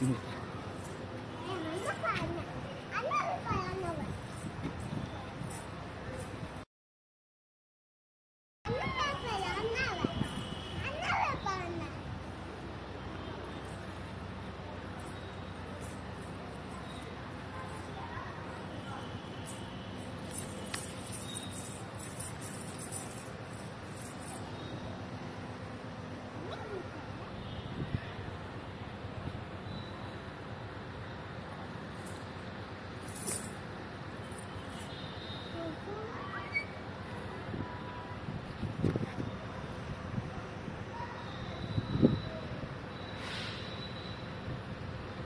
嗯?